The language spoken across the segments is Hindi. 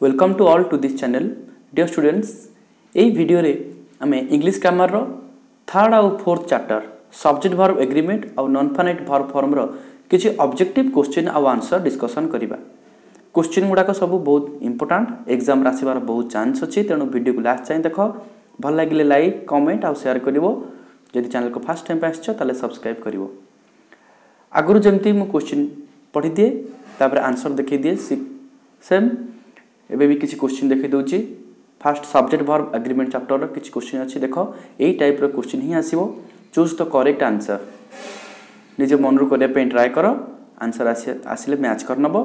Welcome to all to this channel dear students ଏହି ଭିଡ଼ିଓରେ ଆମେ ଇଂଲିଶ ଗ୍ରାମାରର ଥାର୍ଡ଼ ଆଉ fourth chapter subject verb agreement ଆଉ ନନ୍ ଫାଇନାଇଟ୍ ଭର୍ବ ଫର୍ମର କିଛି ଅବଜେକ୍ଟିଭ୍ କୋଶ୍ଚିନ୍ ଆଉ ଆନ୍ସର ଡିସ୍କସନ୍ କରିବା କୋଶ୍ଚିନ୍ ଗୁଡ଼ାକ ସବୁ ବହୁତ ଇମ୍ପୋର୍ଟାଣ୍ଟ ଏକ୍ଜାମ୍ରେ ଆସିବାର ବହୁତ ଚାନ୍ସ ଅଛି ତେଣୁ ଭିଡ଼ିଓକୁ ଲାଷ୍ଟ ଯାଏଁ ଦେଖ ଭଲ ଲାଗିଲେ ଲାଇକ୍ କମେଣ୍ଟ ଆଉ ସେୟାର କରିବ ଯଦି ଚ୍ୟାନେଲ୍କୁ ଫାର୍ଷ୍ଟ ଟାଇମ୍ ପାଇଁ ଆସିଛ ତାହେଲେ ସବସ୍କ୍ରାଇବ୍ କରିବ ଆଗରୁ ଯେମିତି ମୁଁ କୋଶ୍ଚିନ୍ ପଢ଼ିଦିଏ ତାପରେ ଆନ୍ସର ଦେଖେଇଦିଏ ସେମ୍ एबी किसी क्वेश्चन देखे दूसरी first subject verb agreement chapter किसी क्वेश्चन अच्छे देख यही टाइप क्वेश्चन ही आसो चूज़ द करेक्ट आंसर निज मन रू करने ट्राए कर आंसर आसिले मैच कर नब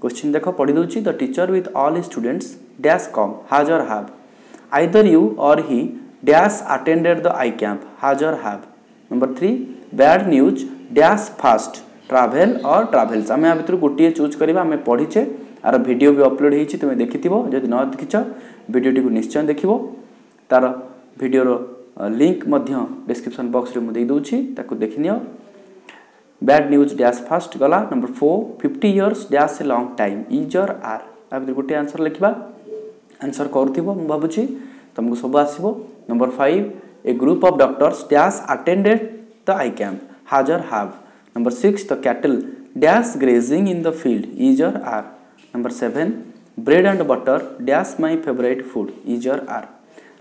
क्वेश्चन देख पढ़ी दूसरी the teacher with all students dash come has or have there you और हि डैश आटेडेड द आई क्या has or have number three bad news dash fast travel or travels आम या भितर गोटे चूज़ करवा पढ़ीचे आर भिड भी अपलोड तुम्हें देखि जदि न देखिच भिडटी को निश्चय देख तार भिडर लिंक डिस्क्रिप्शन बक्स में देदे देखनी बैड न्यूज़ डैश फास्ट गला number four fifty years dash a long time is or are भर गोटे आंसर लिखा आंसर करूँ भावुँ तुमको सब आसो number five a group of doctors dash attended the eye camp has or have Number 6. The cattle dash grazing in the. Is or are. Number 7. Bread and butter dash my favorite food. Is or are.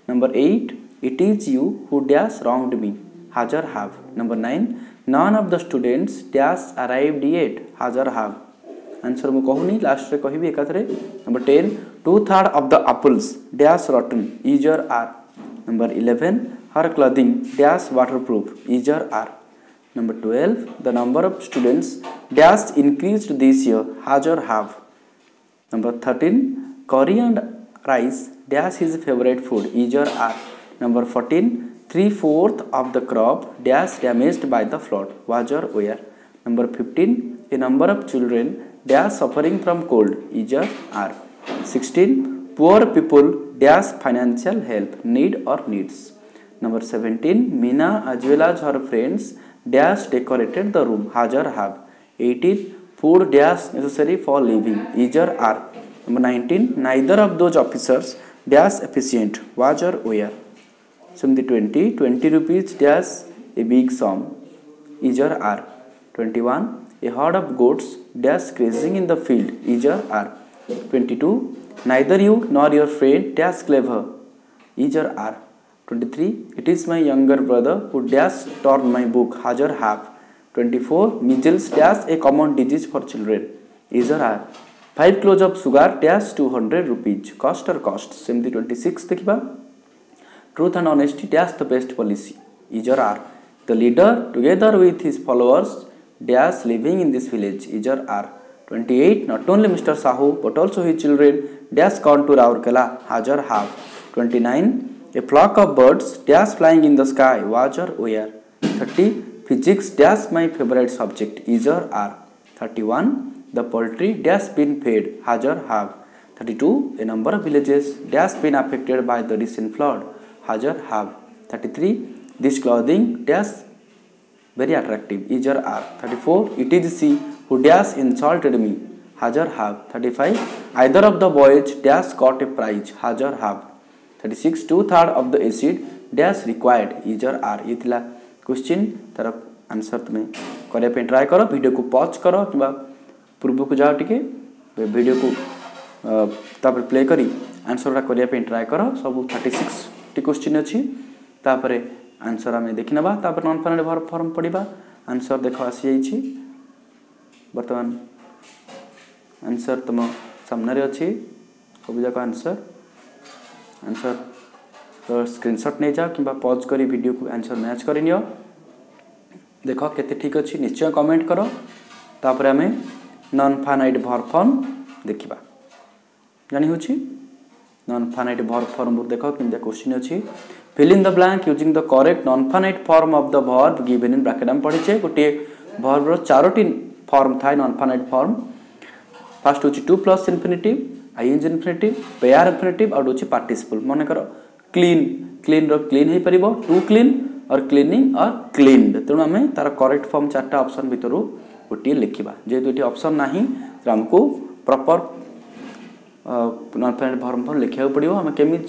Number 8. It is you who dash wronged me. Has or have. Number 9. None of the students dash arrived yet. Has or have. Answer मु कहूनी लास्ट रे कहबी एकाथरे number 10 two third of the apples dash rotten is or are number 11 her clothing dash waterproof is or are Number 12, the number of students dash increased this year, has or have. Number 13, curry and rice dash his favorite food, is or are. Number 14, three-fourth of the crop dash damaged by the flood, was or were. Number 15, a number of children dash suffering from cold, is or are. 16, poor people dash financial help, need or needs. Number 17, Mina as well as her friends dash decorated the room has hajar have 18 food dash necessary for living. Or are number 19 neither of those officers dash efficient. Was or were seventy 20 20 rupees dash a big sum. Or are. 21 a herd of goats dash grazing in the field. Or are. 22 neither you nor your friend dash clever. Or are. 23. It is my younger brother who dash torn my book. Hajar have. 24 measles dash a common disease for children is or are 5 kilos of sugar dash 200 rupees cost or cost सेमती 26 देखिबा truth and honesty dash the best policy is or are the leader together with his followers dash living in this village is or are 28 not only mr sahu but also his children dash gone to raurkela has or have 29 a flock of birds dash flying in the sky was or where 30 physics dash my favorite subject is or are 31 the poultry dash been fed has or have 32 a number of villages dash been affected by the recent flood has or have 33 this clothing dash very attractive is or are 34 it is she who dash insulted me has or have 35 either of the boys dash got a prize has or have 36 two third of the acid dash required is or are question तार आंसर तुम्हें करने ट्राए कर भिड को पज कर कि पूर्व को जाओ टे भिड को तापर प्ले कर आंसर करने ट्राए कर सब थर्टी सिक्स टी क्वेश्चन अच्छी तापर आंसर आम देखने ना नन फाइनाल फर्म पढ़ा आंसर देख आसी जा बर्तमान आंसर तुम सामने अच्छी सब जाक आंसर आंसर स्क्रीनशॉट नहीं जाओ कि पज कर वीडियो को आंसर मैच कर देख के ठीक अच्छी निश्चय कमेंट कर तापर आम नन फानाइट भर फर्म देखा जानी हो नन फानाइट भर फर्म देख कि क्वेश्चन अच्छी fill in the blank using the correct non finite form of the verb given in bracket आम पढ़ीचे गोटे भर्वर चारोटी फर्म थाए नन फानाइट फर्म फास्ट हूँ to plus infinitive I N G infinitive bare infinitive आउ क्लीन क्लीन र्लीन हो पार to clean or cleaning or cleaned तेणु आम तार करेक्ट फर्म चार्टा अप्सन भितर गोटे लिखा जे ये अप्सन ना आमको प्रपर नन्फाइनेट भर्म फर्म लिखा पड़ो आम केमी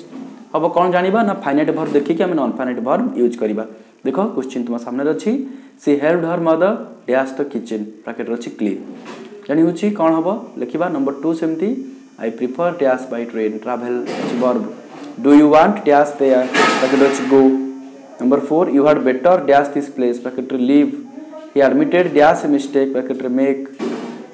हम कौन जाना ना फाइनेट भर्म देखिक आम नन्फाइनेट भर्म यूज़ करवा देख क्वेश्चन तुम सामने अच्छी she held her mother dash the kitchen bracket अच्छी क्लीन जानी कौन हम लिखा नंबर टू सेमती I prefer dash by train travel अच्छी verb Do you want dash there? Bracket was go. Number 4. You had better dash this place. Bracket leave. He admitted dash mistake. Bracket make.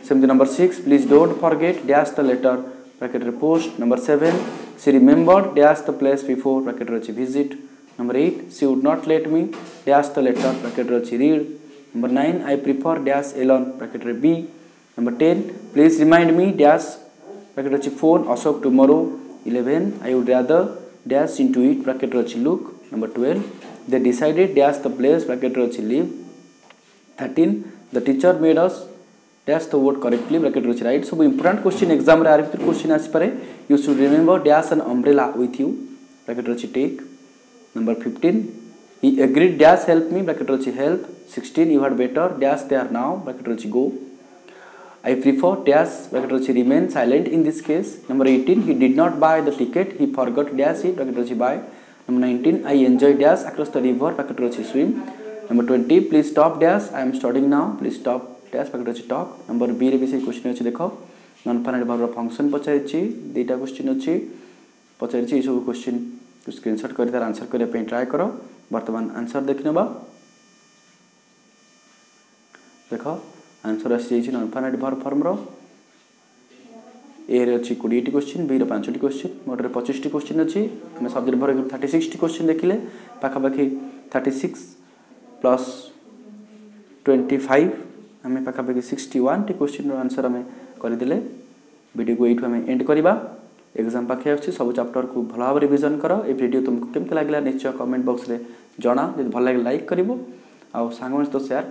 Same number 6. Please don't forget dash the letter. Bracket post. Number 7. She remembered dash the place before. Bracket visit. Number 8. She would not let me dash the letter. Bracket read. Number 9. I prefer dash alone. Bracket B. Number 10. Please remind me dash bracket phone Ashok tomorrow 11 I would rather dash into it bracket rachi look number 12 they decided dash the place bracket rachi leave 13 the teacher made us dash the word correctly bracket rachi right? So important question exam re arbitrary question asipare you should remember dash an umbrella with you bracket rachi take. Number 15 he agreed dash help me bracket rachi help. 16 you had better dash they are now bracket rachi go. I prefer dash bracket remain silent in this case. Number 18, he did not buy the ticket. He forgot dash it bracket buy. Number 19, I enjoy dash across the river bracket swim. Number 20, please stop dash. I am studying now. Please stop dash bracket talk. Number B रे भी से क्वेश्चन अछि देखो नॉन फाइनाइट भाबर फ़ंक्शन पचारिछि दुईटा क्वेश्चन अछि पचारिछि ए सब क्वेश्चन स्क्रीनशॉट कर तार आंसर करने ट्राए कर बर्तमान आंसर देख आंसर आसी ननफानाइट भर फर्म रे अच्छी कोड़े क्वेश्चन बी रचटी क्वेश्चन मोटर पचिश क्वेश्चन अच्छी आम subject verb thirty six question देखिले पाखापाखि thirty six plus twenty five आम पाखापाखि सिक्सटी वन टी क्वेश्चन आंसर आम करदे भिडियो को यू एंड करवा एग्ज़ाम पाखे आसी सब चैप्टर को भल भाव रिविजन कर ए भिड तुमको केमती लगे निश्चय कमेंट बक्स में जना जब भल लगे लाइक कर आउ सांग सहित